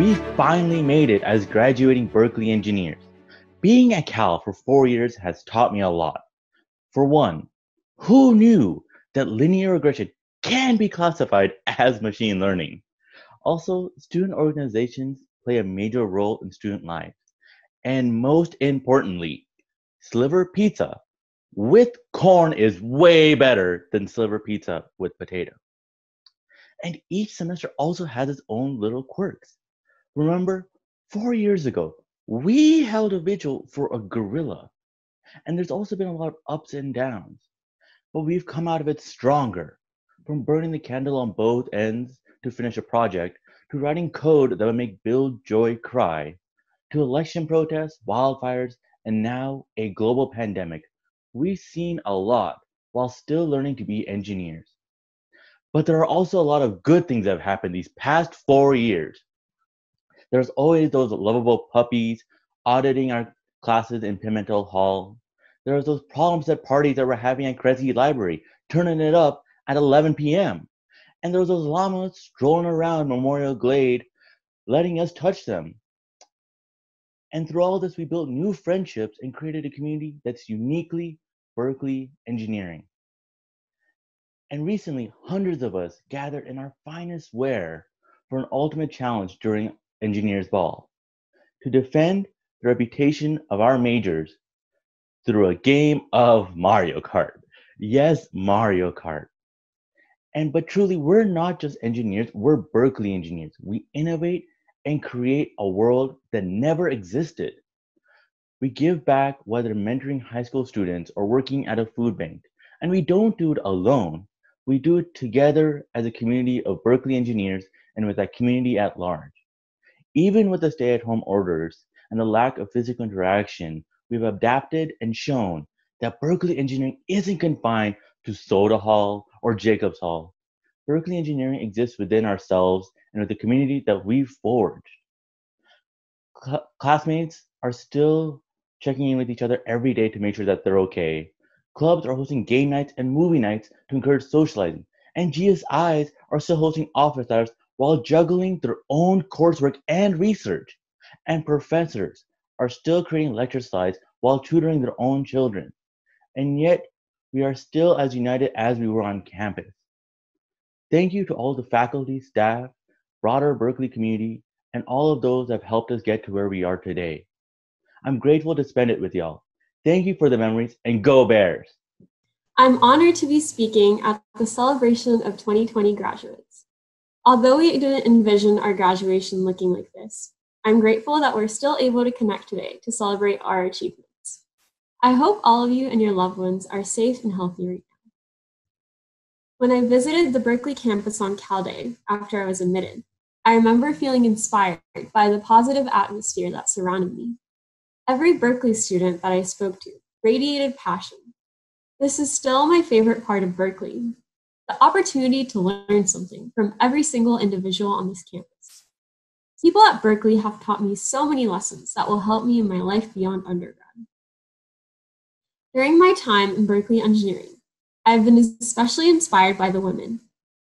we finally made it as graduating Berkeley engineers. Being at Cal for four years has taught me a lot. For one, who knew that linear regression can be classified as machine learning? Also, student organizations play a major role in student life. And most importantly, sliver pizza with corn is way better than sliver pizza with potato. And each semester also has its own little quirks. Remember, four years ago, we held a vigil for a gorilla. And there's also been a lot of ups and downs. But we've come out of it stronger. From burning the candle on both ends to finish a project, to writing code that would make Bill Joy cry, to election protests, wildfires, and now a global pandemic, we've seen a lot while still learning to be engineers. But there are also a lot of good things that have happened these past four years. There's always those lovable puppies auditing our classes in Pimentel Hall. There's those problem set parties that we're having at Kresge Library, turning it up at 11 p.m. And there's those llamas strolling around Memorial Glade, letting us touch them. And through all this, we built new friendships and created a community that's uniquely Berkeley engineering. And recently, hundreds of us gathered in our finest wear for an ultimate challenge during Engineers Ball to defend the reputation of our majors through a game of Mario Kart. Yes, Mario Kart. And but truly, we're not just engineers, we're Berkeley engineers. We innovate and create a world that never existed. We give back whether mentoring high school students or working at a food bank. And we don't do it alone. We do it together as a community of Berkeley engineers and with that community at large. Even with the stay at home orders and the lack of physical interaction, we've adapted and shown that Berkeley engineering isn't confined to Soda Hall or Jacobs Hall. Berkeley engineering exists within ourselves and with the community that we've forged. Cl- classmates are still checking in with each other every day to make sure that they're okay. Clubs are hosting game nights and movie nights to encourage socializing. And GSIs are still hosting office hours while juggling their own coursework and research. And professors are still creating lecture slides while tutoring their own children. And yet, we are still as united as we were on campus. Thank you to all the faculty, staff, broader Berkeley community, and all of those that have helped us get to where we are today. I'm grateful to spend it with y'all. Thank you for the memories and go Bears! I'm honored to be speaking at the celebration of 2020 graduates. Although we didn't envision our graduation looking like this, I'm grateful that we're still able to connect today to celebrate our achievements. I hope all of you and your loved ones are safe and healthy right now. When I visited the Berkeley campus on Cal Day after I was admitted, I remember feeling inspired by the positive atmosphere that surrounded me. Every Berkeley student that I spoke to radiated passion. This is still my favorite part of Berkeley, the opportunity to learn something from every single individual on this campus. People at Berkeley have taught me so many lessons that will help me in my life beyond undergrad. During my time in Berkeley engineering, I have been especially inspired by the women.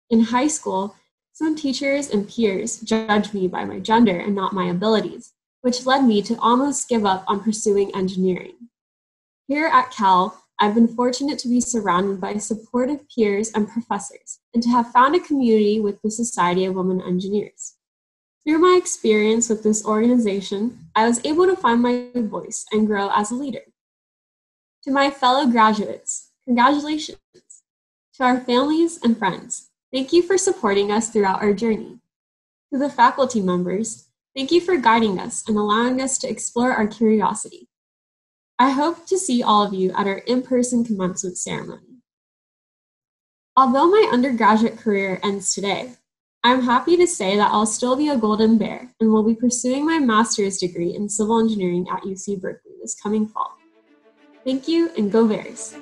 In high school, some teachers and peers judged me by my gender and not my abilities, which led me to almost give up on pursuing engineering. Here at Cal, I've been fortunate to be surrounded by supportive peers and professors, and to have found a community with the Society of Women Engineers. Through my experience with this organization, I was able to find my voice and grow as a leader. To my fellow graduates, congratulations. To our families and friends, thank you for supporting us throughout our journey. To the faculty members, thank you for guiding us and allowing us to explore our curiosity. I hope to see all of you at our in person commencement ceremony. Although my undergraduate career ends today, I'm happy to say that I'll still be a Golden Bear and will be pursuing my master's degree in civil engineering at UC Berkeley this coming fall. Thank you and go Bears!